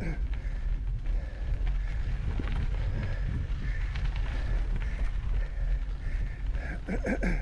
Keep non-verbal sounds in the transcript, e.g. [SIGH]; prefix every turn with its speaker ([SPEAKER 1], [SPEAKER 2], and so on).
[SPEAKER 1] Morning. [CLEARS THROAT] Hey,